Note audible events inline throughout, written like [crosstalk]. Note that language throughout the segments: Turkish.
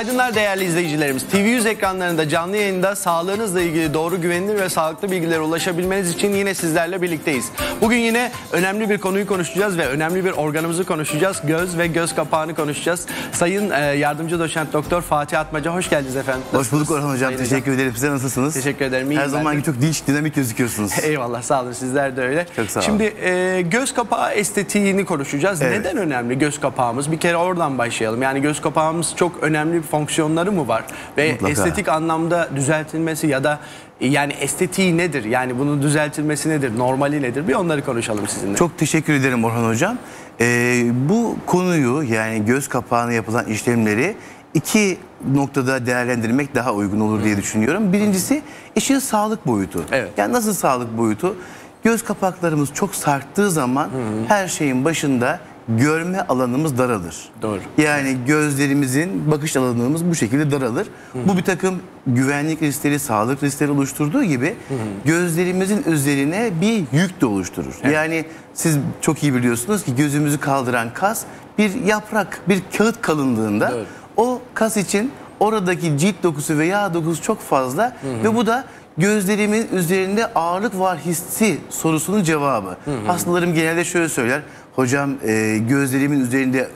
Günaydınlar değerli izleyicilerimiz. TV100 ekranlarında canlı yayında sağlığınızla ilgili doğru, güvenilir ve sağlıklı bilgilere ulaşabilmeniz için yine sizlerle birlikteyiz. Bugün yine önemli bir konuyu konuşacağız ve önemli bir organımızı konuşacağız. Göz ve göz kapağını konuşacağız. Sayın e, yardımcı doçent doktor Fatih Atmaca hoş geldiniz efendim. Hoş bulduk Orhan Hocam. Sayın Teşekkür ederim. Size nasılsınız? Teşekkür ederim. İyiyim Her zaman de. çok dinç, dinamik gözüküyorsunuz. [laughs] Eyvallah sağ olun sizler de öyle. Çok sağ olun. Şimdi e, göz kapağı estetiğini konuşacağız. Evet. Neden önemli göz kapağımız? Bir kere oradan başlayalım. Yani göz kapağımız çok önemli fonksiyonları mı var? Ve Mutlaka. estetik anlamda düzeltilmesi ya da yani estetiği nedir? Yani bunun düzeltilmesi nedir? Normali nedir? Bir onları konuşalım sizinle. Çok teşekkür ederim Orhan Hocam. Ee, bu konuyu yani göz kapağına yapılan işlemleri iki noktada değerlendirmek daha uygun olur diye düşünüyorum. Birincisi işin sağlık boyutu. Evet. Yani nasıl sağlık boyutu? Göz kapaklarımız çok sarktığı zaman her şeyin başında görme alanımız daralır. Doğru. Yani gözlerimizin bakış alanımız bu şekilde daralır. Bu bir takım güvenlik riskleri, sağlık riskleri oluşturduğu gibi gözlerimizin üzerine bir yük de oluşturur. Yani siz çok iyi biliyorsunuz ki gözümüzü kaldıran kas bir yaprak, bir kağıt kalınlığında. Doğru. O kas için oradaki cilt dokusu ve yağ dokusu çok fazla ve bu da gözlerimin üzerinde ağırlık var hissi sorusunun cevabı. Hastalarım genelde şöyle söyler. Hocam e, gözlerimin üzerinde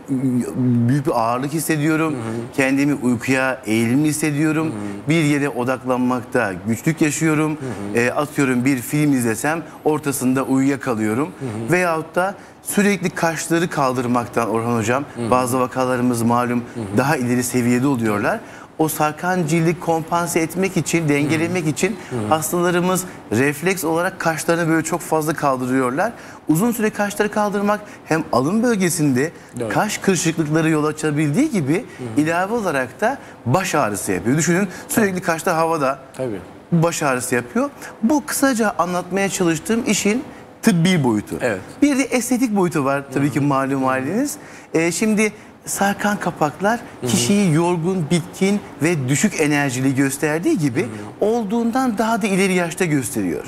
büyük bir ağırlık hissediyorum. Kendimi uykuya eğilimli hissediyorum. Bir yere odaklanmakta güçlük yaşıyorum. E, atıyorum bir film izlesem ortasında uyuyakalıyorum. Veyahut da sürekli kaşları kaldırmaktan Orhan Hocam bazı vakalarımız malum daha ileri seviyede oluyorlar. O sarkan cildi kompanse etmek için, dengelemek için hastalarımız refleks olarak kaşlarını böyle çok fazla kaldırıyorlar. Uzun süre kaşları kaldırmak hem alın bölgesinde Doğru. kaş kırışıklıkları yol açabildiği gibi ilave olarak da baş ağrısı yapıyor. Düşünün sürekli kaşlar havada Tabii. baş ağrısı yapıyor. Bu kısaca anlatmaya çalıştığım işin tıbbi boyutu. Evet. Bir de estetik boyutu var tabii ki malum haliniz. Ee, şimdi sarkan kapaklar kişiyi yorgun, bitkin ve düşük enerjili gösterdiği gibi olduğundan daha da ileri yaşta gösteriyor.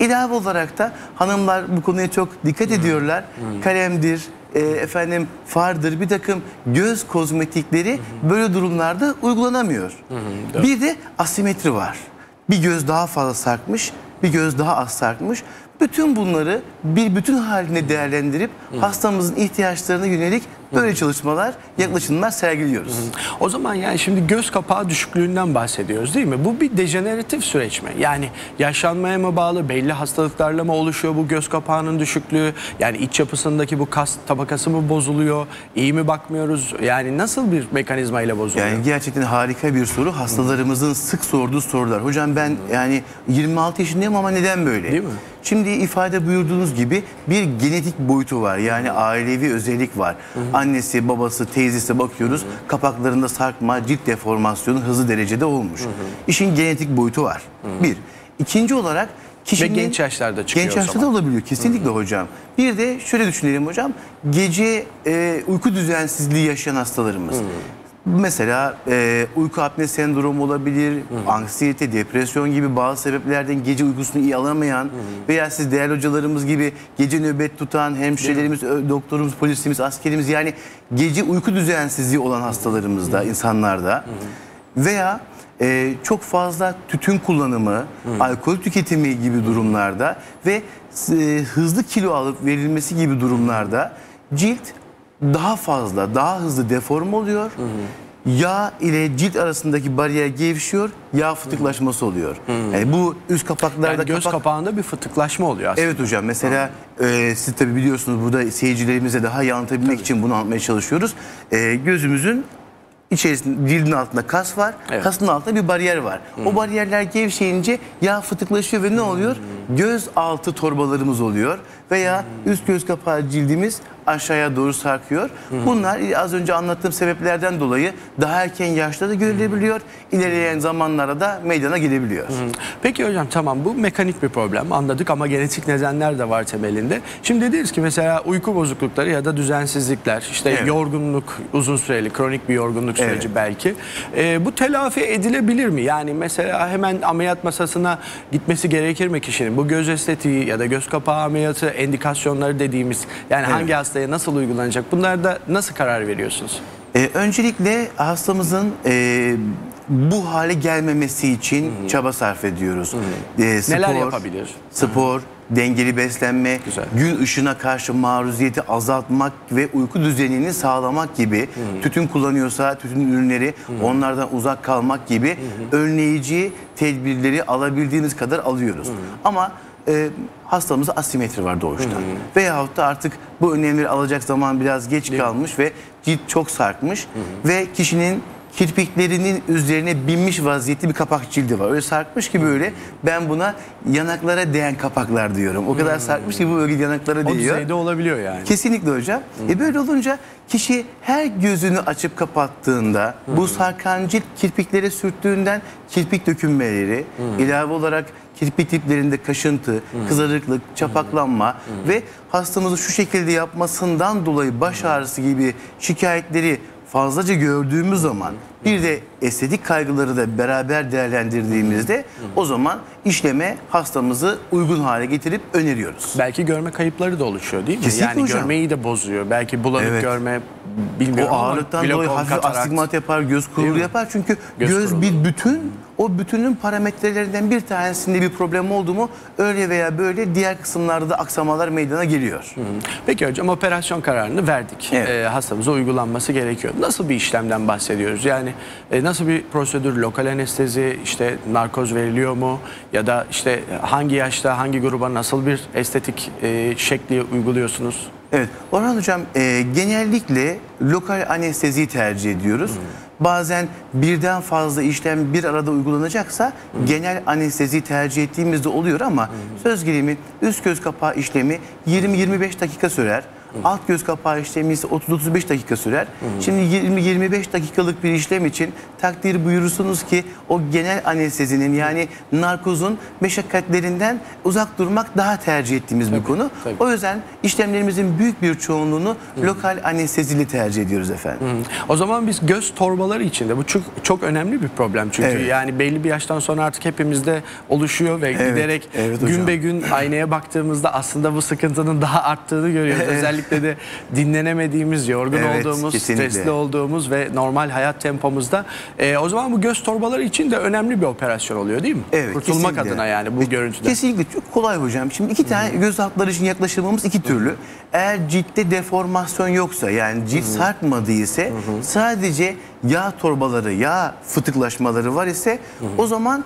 İlave olarak da hanımlar bu konuya çok dikkat ediyorlar. Kalemdir, e, efendim fardır bir takım göz kozmetikleri böyle durumlarda uygulanamıyor. bir de asimetri var. Bir göz daha fazla sarkmış, bir göz daha az sarkmış. Bütün bunları bir bütün halinde değerlendirip hastamızın ihtiyaçlarına yönelik böyle çalışmalar, yaklaşımlar sergiliyoruz. O zaman yani şimdi göz kapağı düşüklüğünden bahsediyoruz değil mi? Bu bir dejeneratif süreç mi? Yani yaşlanmaya mı bağlı, belli hastalıklarla mı oluşuyor bu göz kapağının düşüklüğü? Yani iç yapısındaki bu kas tabakası mı bozuluyor? İyi mi bakmıyoruz? Yani nasıl bir mekanizma ile bozuluyor? Yani gerçekten harika bir soru. Hastalarımızın sık sorduğu sorular. Hocam ben yani 26 yaşındayım ama neden böyle? Değil mi? Şimdi ifade buyurduğunuz gibi bir genetik boyutu var. Yani ailevi özellik var. Annesi, babası, teyzesi bakıyoruz. Kapaklarında sarkma, cilt deformasyonu hızlı derecede olmuş. İşin genetik boyutu var. Bir. İkinci olarak kişinin... genç yaşlarda çıkıyor Genç o yaşta da zaman. olabiliyor kesinlikle hocam. Bir de şöyle düşünelim hocam. Gece e, uyku düzensizliği yaşayan hastalarımız. Mesela e, uyku apne sendromu olabilir, anksiyete, depresyon gibi bazı sebeplerden gece uykusunu iyi alamayan veya siz değerli hocalarımız gibi gece nöbet tutan hemşirelerimiz, doktorumuz, polisimiz, askerimiz yani gece uyku düzensizliği olan hastalarımızda, insanlarda veya e, çok fazla tütün kullanımı, alkol tüketimi gibi durumlarda ve e, hızlı kilo alıp verilmesi gibi durumlarda cilt daha fazla, daha hızlı deform oluyor. Yağ ile cilt arasındaki bariyer gevşiyor, yağ fıtıklaşması oluyor. Yani bu üst kapaklarda yani göz kapak- kapağında bir fıtıklaşma oluyor aslında. Evet hocam mesela e, siz tabi biliyorsunuz burada seyircilerimize daha iyi anlatabilmek için bunu anlatmaya çalışıyoruz. E, gözümüzün içerisinde cildin altında kas var. Evet. Kasın altında bir bariyer var. O bariyerler gevşeyince yağ fıtıklaşıyor ve ne oluyor? Göz altı torbalarımız oluyor veya üst göz kapağı cildimiz aşağıya doğru sarkıyor. Bunlar az önce anlattığım sebeplerden dolayı daha erken yaşta da görülebiliyor. İlerleyen zamanlara da meydana gelebiliyor. Peki hocam tamam bu mekanik bir problem anladık ama genetik nedenler de var temelinde. Şimdi dediniz ki mesela uyku bozuklukları ya da düzensizlikler işte Evet. yorgunluk uzun süreli kronik bir yorgunluk süreci Evet. belki. Ee, bu telafi edilebilir mi? Yani mesela hemen ameliyat masasına gitmesi gerekir mi kişinin? Bu göz estetiği ya da göz kapağı ameliyatı endikasyonları dediğimiz yani hangi hastaya nasıl uygulanacak? Bunlarda nasıl karar veriyorsunuz? Ee, öncelikle hastamızın e, bu hale gelmemesi için çaba sarf ediyoruz. Ee, spor, Neler yapabilir? Spor, dengeli beslenme, Güzel. gün ışına karşı maruziyeti azaltmak ve uyku düzenini sağlamak gibi tütün kullanıyorsa tütün ürünleri onlardan uzak kalmak gibi önleyici tedbirleri alabildiğimiz kadar alıyoruz. Ama e, hastamızda asimetri var doğuştan. Veyahut da artık bu önlemleri alacak zaman biraz geç kalmış ve cilt çok sarkmış ve kişinin kirpiklerinin üzerine binmiş vaziyette bir kapak cildi var. Öyle sarkmış ki böyle ben buna yanaklara değen kapaklar diyorum. O kadar sarkmış ki bu bölge yanaklara O değiyor. düzeyde olabiliyor yani. Kesinlikle hocam. E böyle olunca kişi her gözünü açıp kapattığında bu sarkan cilt kirpiklere sürttüğünden kirpik dökünmeleri, ilave olarak kirpik diplerinde kaşıntı, kızarıklık, çapaklanma ve hastamızı şu şekilde yapmasından dolayı baş ağrısı gibi şikayetleri fazlaca gördüğümüz zaman bir de estetik kaygıları da beraber değerlendirdiğimizde o zaman işleme hastamızı uygun hale getirip öneriyoruz. Belki görme kayıpları da oluşuyor değil mi? Kesinlikle yani hocam. görmeyi de bozuyor. Belki bulanık Evet. görme bilmiyorum O ağırlıktan dolayı hafif katarakt. astigmat yapar, göz kuruluğu mi? yapar. Çünkü Göz göz, kuruluğu. bir bütün. O bütünün parametrelerinden bir tanesinde bir problem oldu mu öyle veya böyle diğer kısımlarda da aksamalar meydana geliyor. Peki hocam operasyon kararını verdik. Evet. Ee, hastamıza uygulanması gerekiyor. Nasıl bir işlemden bahsediyoruz? Yani e, nasıl bir prosedür? Lokal anestezi, işte narkoz veriliyor mu? Ya da işte hangi yaşta, hangi gruba nasıl bir estetik e, şekli uyguluyorsunuz? Evet Orhan Hocam e, genellikle lokal anesteziyi tercih ediyoruz. Bazen birden fazla işlem bir arada uygulanacaksa genel anestezi tercih ettiğimizde oluyor ama söz gelimi üst göz kapağı işlemi 20-25 dakika sürer. Alt göz kapağı işlemi ise 30-35 dakika sürer. Şimdi 20-25 dakikalık bir işlem için takdir buyurursunuz ki o genel anestezinin yani narkozun meşakkatlerinden uzak durmak daha tercih ettiğimiz bir konu. tabii. O yüzden işlemlerimizin büyük bir çoğunluğunu lokal anestezili tercih ediyoruz efendim. O zaman biz göz torbaları içinde bu çok çok önemli bir problem çünkü Evet. yani belli bir yaştan sonra artık hepimizde oluşuyor ve giderek evet gün be gün aynaya baktığımızda aslında bu sıkıntının daha arttığını görüyoruz. [laughs] Evet. Özellikle de dinlenemediğimiz, yorgun Evet, olduğumuz, kesinlikle. stresli olduğumuz ve normal hayat tempomuzda e, o zaman bu göz torbaları için de önemli bir operasyon oluyor değil mi? Evet, Kurtulmak kesinlikle. adına yani bu görüntüden. Kesinlikle çok kolay hocam. Şimdi iki tane göz hatları için yaklaşımımız iki türlü. Eğer ciltte deformasyon yoksa yani cilt sarkmadı ise sadece yağ torbaları, yağ fıtıklaşmaları var ise o zaman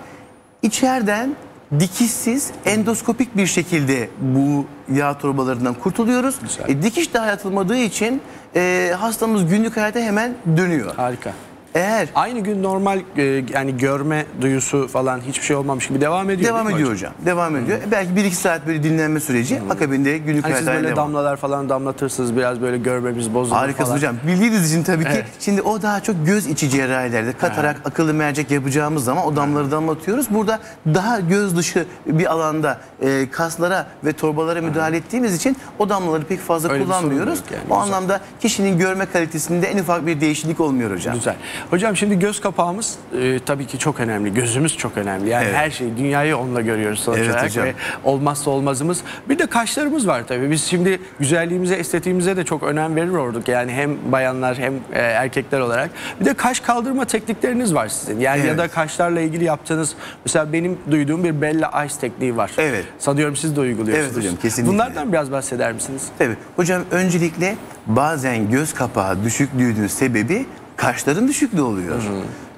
içeriden dikişsiz endoskopik bir şekilde bu yağ torbalarından kurtuluyoruz. Güzel. E, dikiş dahi atılmadığı için e, hastamız günlük hayata hemen dönüyor. Harika. Eğer Aynı gün normal e, yani görme duyusu falan hiçbir şey olmamış gibi devam ediyor Devam ediyor hocam. Devam ediyor. E, Belki 1-2 saat böyle dinlenme süreci. Akabinde günlük Hani siz böyle devam. damlalar falan damlatırsınız biraz böyle görmemiz bozulur Harikasın falan. hocam. Bildiğiniz için tabii ki. Evet. Şimdi o daha çok göz içi cerrahilerde katarak akıllı mercek yapacağımız zaman o damlaları damlatıyoruz. Burada daha göz dışı bir alanda e, kaslara ve torbalara müdahale ettiğimiz için o damlaları pek fazla Öyle kullanmıyoruz. yani, o güzel. anlamda kişinin görme kalitesinde en ufak bir değişiklik olmuyor hocam. Güzel. Hocam şimdi göz kapağımız e, tabii ki çok önemli. Gözümüz çok önemli. Yani Evet. her şeyi, dünyayı onunla görüyoruz sonuç Evet olarak hocam. ve olmazsa olmazımız. Bir de kaşlarımız var tabii. Biz şimdi güzelliğimize, estetiğimize de çok önem verir olduk. Yani hem bayanlar hem e, erkekler olarak. Bir de kaş kaldırma teknikleriniz var sizin. Yani ya Evet. da kaşlarla ilgili yaptığınız mesela benim duyduğum bir Bella Ice tekniği var. Evet. Sanıyorum siz de uyguluyorsunuz. Evet hocam, kesinlikle. Bunlardan biraz bahseder misiniz? Tabii. Hocam öncelikle bazen göz kapağı düşüklüğünün sebebi kaşların düşüklüğü oluyor.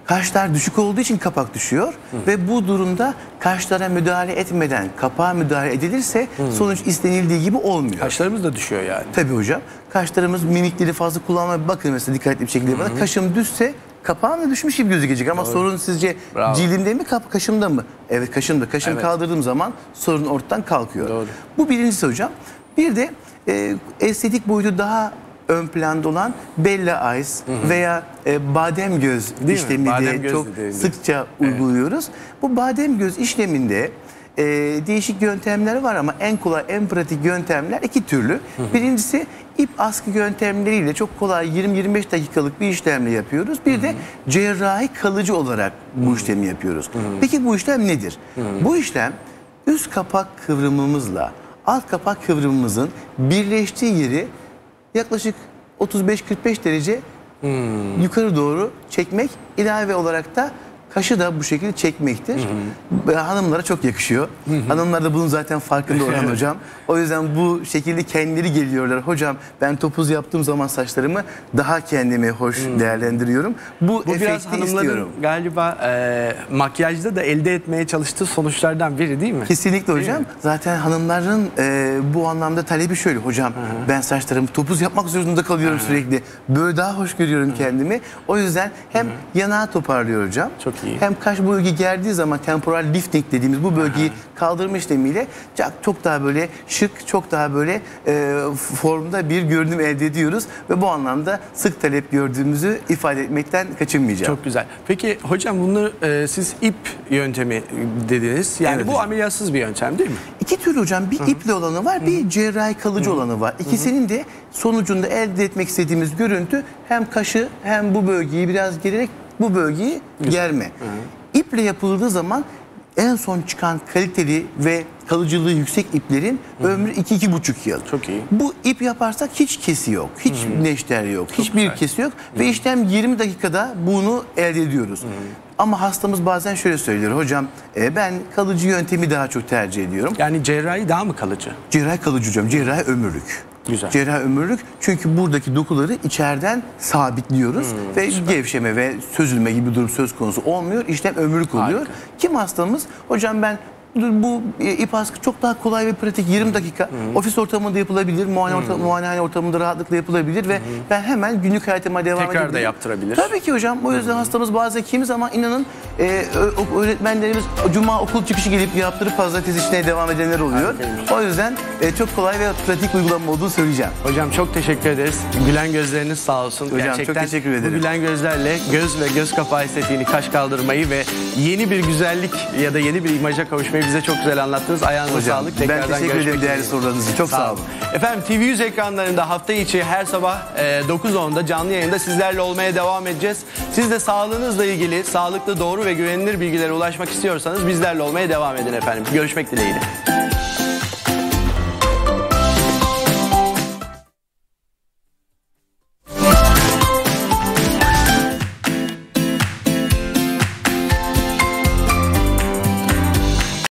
Kaşlar düşük olduğu için kapak düşüyor ve bu durumda kaşlara müdahale etmeden kapağa müdahale edilirse sonuç istenildiği gibi olmuyor. Kaşlarımız da düşüyor yani. Tabii hocam. Kaşlarımız mimikleri fazla kullanmaya bakın mesela dikkatli bir şekilde bana. Kaşım düşse kapağım da düşmüş gibi gözükecek ama sorun sizce Bravo. cildimde mi kap kaşımda mı? Evet kaşımda. Kaşımı Evet. kaldırdığım zaman sorun ortadan kalkıyor. Doğru. Bu birincisi hocam. Bir de e, estetik boyutu daha ön planda olan Bella Eyes veya e, badem göz mi? işlemi Badem diye göz çok dediğiniz. sıkça uyguluyoruz. Bu badem göz işleminde e, değişik yöntemler var ama en kolay, en pratik yöntemler iki türlü. Birincisi ip askı yöntemleriyle çok kolay 20-25 dakikalık bir işlemle yapıyoruz. Bir de cerrahi kalıcı olarak bu işlemi yapıyoruz. Peki bu işlem nedir? Bu işlem üst kapak kıvrımımızla alt kapak kıvrımımızın birleştiği yeri yaklaşık 35-45 derece yukarı doğru çekmek ilave olarak da kaşı da bu şekilde çekmektir. Ve Hanımlara çok yakışıyor. Hanımlar da bunun zaten farkında [laughs] Orhan hocam. O yüzden bu şekilde kendileri geliyorlar. Hocam ben topuz yaptığım zaman saçlarımı daha kendime hoş değerlendiriyorum. Bu, Bu biraz hanımların istiyorum. galiba e, makyajda da elde etmeye çalıştığı sonuçlardan biri değil mi? Kesinlikle hocam. Zaten hanımların e, bu anlamda talebi şöyle. Hocam ben saçlarımı topuz yapmak zorunda kalıyorum sürekli. Böyle daha hoş görüyorum kendimi. O yüzden hem yanağı toparlıyor hocam. Çok iyi. Hem kaş bölge gerdiği zaman temporal lifting dediğimiz bu bölgeyi kaldırma işlemiyle çok, çok daha böyle şık, çok daha böyle e, formda bir görünüm elde ediyoruz. Ve bu anlamda sık talep gördüğümüzü ifade etmekten kaçınmayacağım. Çok güzel. Peki hocam bunu e, siz ip yöntemi dediniz. Yani Evet bu ameliyatsız bir yöntem değil mi? İki tür hocam bir iple olanı var bir cerrahi kalıcı olanı var. İkisinin de sonucunda elde etmek istediğimiz görüntü hem kaşı hem bu bölgeyi biraz gererek bu bölgeyi germe. İple yapıldığı zaman en son çıkan kaliteli ve kalıcılığı yüksek iplerin ömrü 2-2,5 yıl. Çok iyi. Bu ip yaparsak hiç kesi yok, hiç neşter yok, hiçbir güzel. kesi yok ve işlem 20 dakikada bunu elde ediyoruz. Ama hastamız bazen şöyle söylüyor hocam e, ben kalıcı yöntemi daha çok tercih ediyorum. Yani cerrahi daha mı kalıcı? Cerrahi kalıcı hocam, cerrahi ömürlük. Güzel. Cerrahi ömürlük çünkü buradaki dokuları içeriden sabitliyoruz Hmm, ve gevşeme ve çözülme gibi bir durum söz konusu olmuyor. İşlem ömürlük oluyor. Harika. Kim hastamız? Hocam ben bu e, ip askı çok daha kolay ve pratik 20 dakika Hmm. ofis ortamında yapılabilir, muayene orta, muayenehane ortamında rahatlıkla yapılabilir ve ben hemen günlük hayatıma devam Hmm. Tekrar da edebilirim. yaptırabilir. Tabii ki hocam. O yüzden hastamız bazen kimi zaman inanın e, öğretmenlerimiz cuma okul çıkışı gelip yaptırıp pazartesi işine devam edenler oluyor. Harikaymış. O yüzden e, çok kolay ve pratik uygulama olduğunu söyleyeceğim. Hocam çok teşekkür ederiz. Gülen gözleriniz sağ olsun. Hocam, çok teşekkür ederim. Bu gülen gözlerle göz ve göz kapağı estetiğini kaş kaldırmayı ve yeni bir güzellik ya da yeni bir imaja kavuşmayı bize çok güzel anlattınız. Ayağınıza Hocam sağlık. ben Tekrardan teşekkür görüşmek ederim değerli sorularınız için. Çok sağ olun. Efendim TV100 ekranlarında hafta içi her sabah e, 9.10'da canlı yayında sizlerle olmaya devam edeceğiz. Siz de sağlığınızla ilgili sağlıklı, doğru ve güvenilir bilgilere ulaşmak istiyorsanız bizlerle olmaya devam edin efendim. Görüşmek dileğiyle.